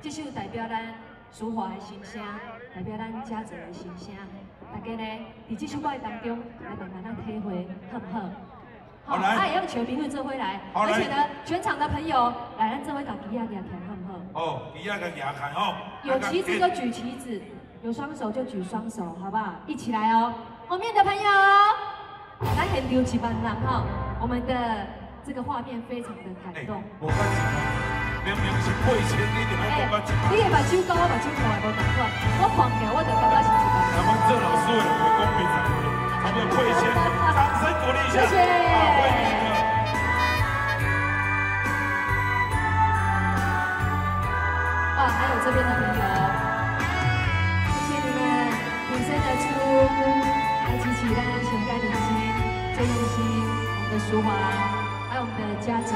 这首代表咱舒华的心声，代表咱家族的心声。大家呢，在这首歌当中来慢慢体会，好不好？好来，他也用全民会这回来，而且呢，全场的朋友来咱这回搞吉亚吉亚好不好？哦，吉亚跟吉亚看哦。有旗子就举旗子，有双手就举双手，好不好？一起来哦！后面的朋友，来很丢几班人哈，我们的这个画面非常的感动。我发现，明明是八千，你的目睭高，我目睭看的无同款，我看起来我就感觉是一万。咱们郑老师也会公平才对，差不多八千，掌声鼓励一下。谢谢。啊，还有这边的朋友，谢谢你们挺身而出，来支持咱熊盖点心，最用心，我们的淑华，还有我们的嘉泽，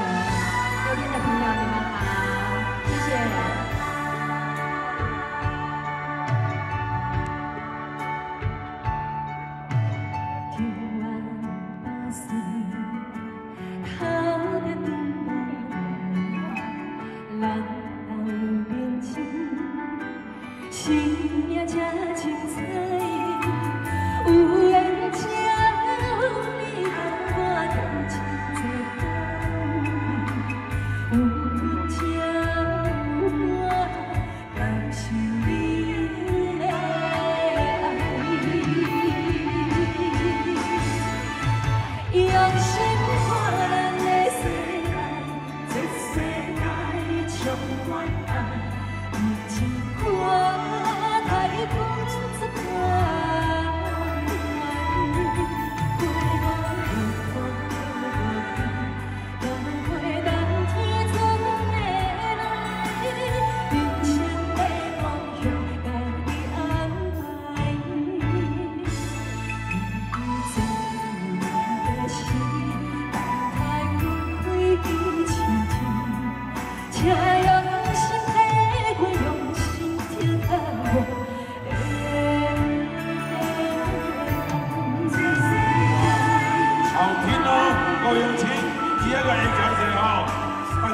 色头顶的雨啊让人受伤心变清有人叫你好过甲亲嘴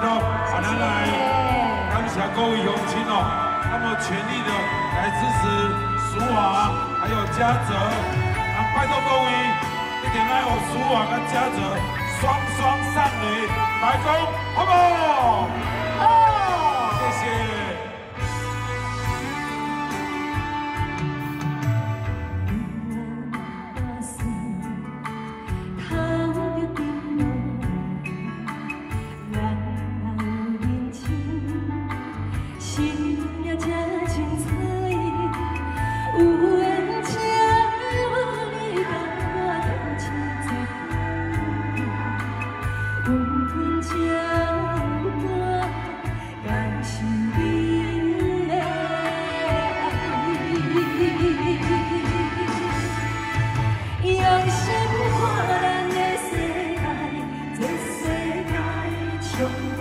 到，把它来，感谢各位乡亲哦，那么全力的来支持苏华还有嘉泽，啊，拜托各位，一定来和苏华跟嘉泽双双上擂，来攻，好不？好。y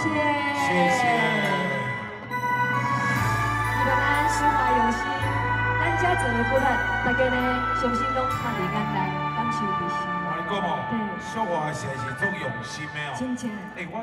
谢，谢谢。们望咱心用心，咱遮做的骨力，大家呢，相信拢较袂简单，感受袂少。哦，对，说话诚实足用心的哦，真正。哎、我。